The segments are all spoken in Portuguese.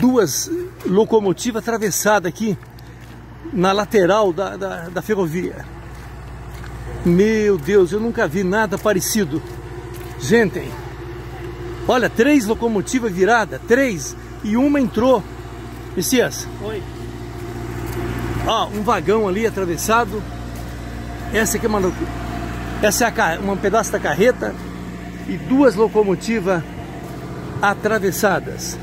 duas locomotivas atravessadas aqui na lateral da, da, da ferrovia. Meu Deus, eu nunca vi nada parecido. Gente, olha, três locomotivas viradas, três, e uma entrou. Messias. Oi. Ó, um vagão ali atravessado. Essa aqui é uma, essa é a, um pedaço da carreta e duas locomotivas atravessadas.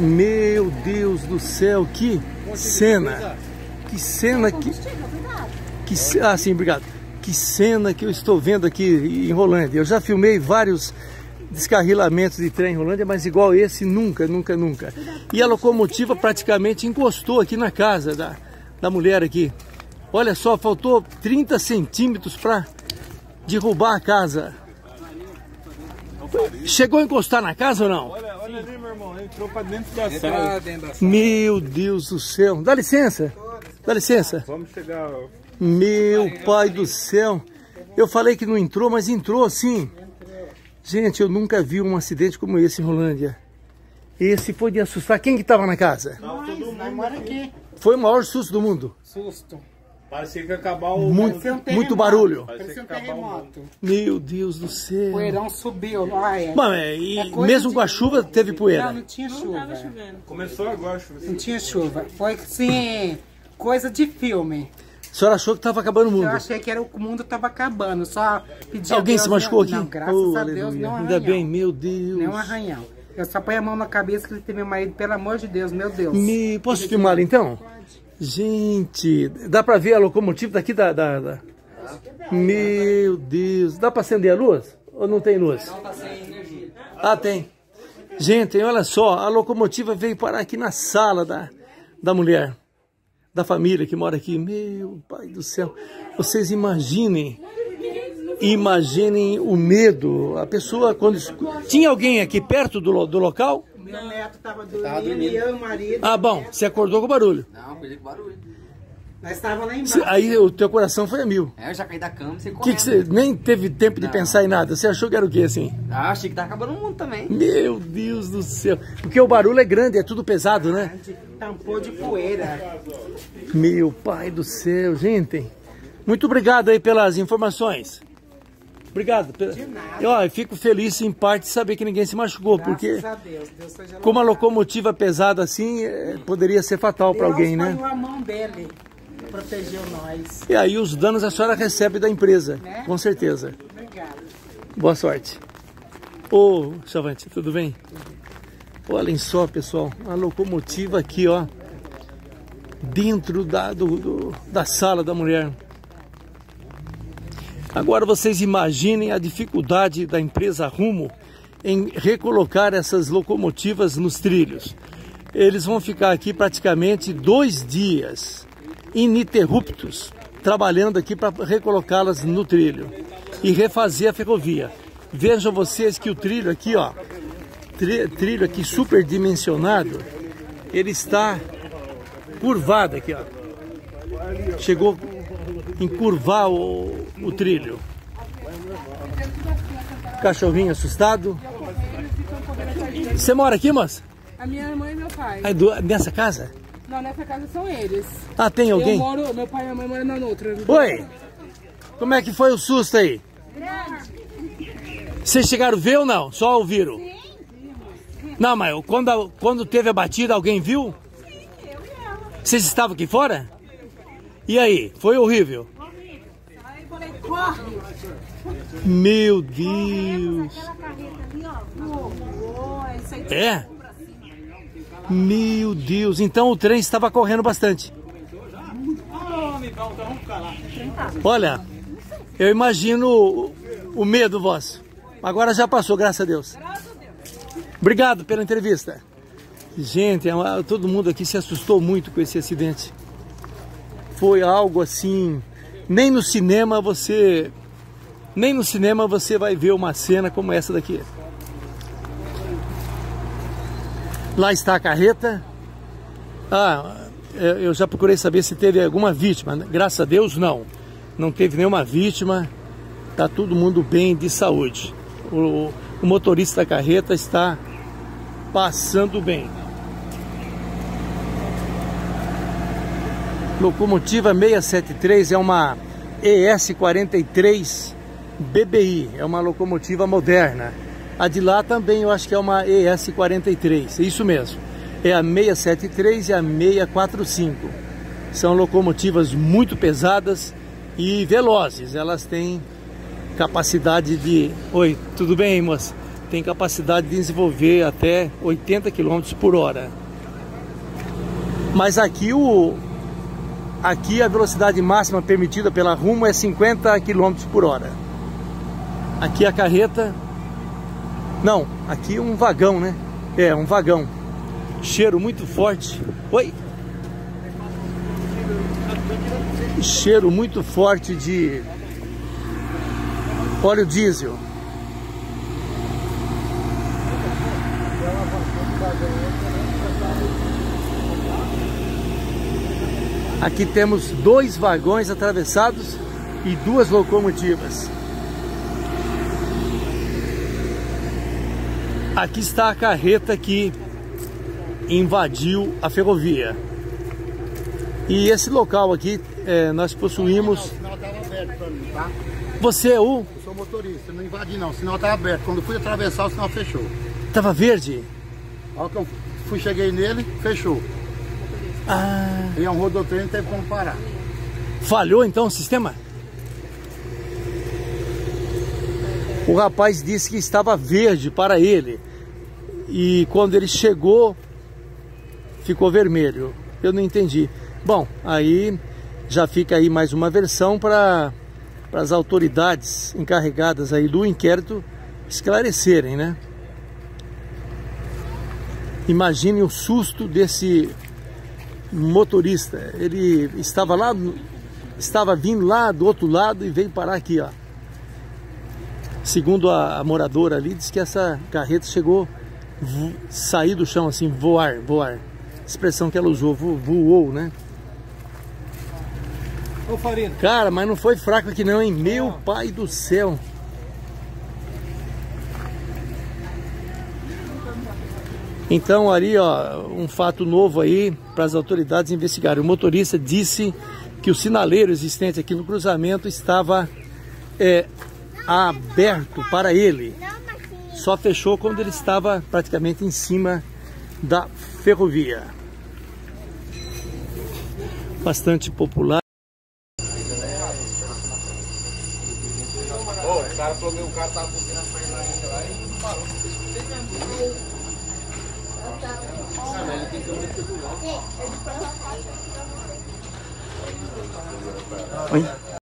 Meu Deus do céu, que cena! Que cena que. que ah, sim, obrigado. Que cena que eu estou vendo aqui em Rolândia. Eu já filmei vários descarrilamentos de trem em Rolândia, mas igual esse nunca, nunca, nunca. E a locomotiva praticamente encostou aqui na casa da, da mulher aqui. Olha só, faltou 30 centímetros para derrubar a casa. Chegou a encostar na casa ou não? Ali, meu irmão. Entrou pra dentro da sala. Meu Deus do céu. Dá licença. Dá licença. Vamos chegar. Meu pai do céu. Eu falei que não entrou, mas entrou sim. Gente, eu nunca vi um acidente como esse em Rolândia. Esse foi de assustar. Quem que estava na casa? Nós, nós mora aqui. Foi o maior susto do mundo. Susto. Parecia que ia acabar o. Muito, um muito barulho. Parecia um terremoto. Meu Deus do O céu. poeirão subiu. Olha. Bom, é, e É mesmo de- com a chuva teve Não, poeira. não tinha chuva. Começou agora, chuva. Não tinha chuva. Foi assim, coisa de filme. A senhora achou que estava acabando o Eu mundo. achei que era, o mundo tava acabando. Só pedi a Alguém Deus, se machucou aqui? Não, graças Oh, a Deus, aleluia. não Ainda arranhão. bem, meu Deus. Não arranhão. Eu só ponho a mão na cabeça que ele tem meu marido, pelo amor de Deus, meu Deus. Me... Posso filmar então? Gente, dá pra ver a locomotiva daqui da, da- da- Meu Deus, dá pra acender a luz? Ou não tem luz? Ah, tem. Gente, olha só, a locomotiva veio parar aqui na sala da, da mulher, da família que mora aqui. Meu pai do céu, vocês imaginem, imaginem o medo. A pessoa, quando. Tinha alguém aqui perto do, do local? Meu neto tava dormindo e eu e o marido. Ah, bom, você acordou com o barulho. Não, acordei com barulho. Nós estávamos lá Cê- embaixo. Aí o teu coração foi a mil. É, eu já caí da cama, você O que, que correndo. você nem teve tempo de Não. pensar em nada? Você achou que era o quê assim? Ah, achei que tava acabando o mundo também. Meu Deus do céu. Porque o barulho é grande, é tudo pesado, né? Tampou de poeira. Meu pai do céu, gente. Muito obrigado aí pelas informações. Obrigado. Pela... De nada. E, ó, eu fico feliz em parte de saber que ninguém se machucou, Graças porque a Deus. Deus seja com uma locomotiva pesada assim, eh, poderia ser fatal para alguém, né? a mão dele. Protegeu nós. E aí os danos a senhora recebe da empresa, Né? com certeza. Obrigada. Boa sorte. Ô, Chavante, tudo bem? Olhem só, pessoal, a locomotiva aqui, ó, dentro da, do, do- da sala da mulher. Agora vocês imaginem a dificuldade da empresa Rumo em recolocar essas locomotivas nos trilhos. Eles vão ficar aqui praticamente dois dias ininterruptos trabalhando aqui para recolocá-las no trilho e refazer a ferrovia. Vejam vocês que o trilho aqui, ó, tri- trilho aqui superdimensionado, ele está curvado aqui, ó. Chegou encurvar o, o trilho. Cachorrinho assustado. Você mora aqui, moça? A minha mãe e meu pai. Aí, do- nessa casa? Não, nessa casa são eles. Ah, tem alguém? Eu moro, meu pai e minha mãe moram na outra. Oi! Como é que foi o susto aí? Vocês chegaram a ver ou não? Só ouviram? Não, mas quando, quando teve a batida, alguém viu? Vocês estavam aqui fora? E aí? Foi horrível? Aí eu falei, corre! Meu Deus! Aí É? Meu Deus! Então o trem estava correndo bastante. Olha, eu imagino o, o medo vosso. Agora já passou, graças a Deus. Obrigado pela entrevista. Gente, é todo mundo aqui se assustou muito com esse acidente. Foi algo assim. Nem no cinema você. Nem no cinema você vai ver uma cena como essa daqui. Lá está a carreta. Ah, eu eu já procurei saber se teve alguma vítima. Graças a Deus, não. Não teve nenhuma vítima. Está todo mundo bem de saúde. O, o motorista da carreta está passando bem. Locomotiva 673 é uma ES43 BBI, é uma locomotiva moderna. A de lá também eu acho que é uma ES43, isso mesmo. É a 673 e a 645. São locomotivas muito pesadas e velozes. Elas têm capacidade de... Oi, tudo bem, moça? Tem capacidade de desenvolver até 80 km por hora. Mas aqui o aqui a velocidade máxima permitida pela Rumo é 50 km por hora. Aqui a carreta Não, aqui um vagão, né? É, um vagão. Cheiro muito forte. Oi. Cheiro muito forte de óleo diesel. Aqui temos dois vagões atravessados e duas locomotivas. Aqui está a carreta que invadiu a ferrovia. E esse local aqui, é, nós possuímos... O sinal estava aberto para mim, tá? Você é o... Eu sou motorista, não invadi não, o sinal estava aberto. Quando fui atravessar, o sinal fechou. Tava verde? A hora que eu fui, cheguei nele, fechou. Ah, E é um rodotrem, não teve como parar. falhou então o sistema? O rapaz disse que estava verde para ele. E quando ele chegou, ficou vermelho. Eu não entendi. Bom, aí já fica aí mais uma versão para as autoridades encarregadas aí do inquérito esclarecerem, né? Imagine o susto desse motorista. Ele estava lá, estava vindo lá do outro lado e veio parar aqui, ó. Segundo a, a moradora ali, diz que essa carreta chegou sair do chão assim, voar, voar. Expressão que ela usou, vo, voou, né? Ô Farina. Cara, mas não foi fraco aqui não, hein? Meu pai do céu. Então ali, ó, um fato novo aí para as autoridades investigarem. O motorista disse que o sinaleiro existente aqui no cruzamento estava é, aberto para ele. Só fechou quando ele estava praticamente em cima da ferrovia. Bastante popular. o cara falou que o cara tava botando a ainda lá e não parou. Oi?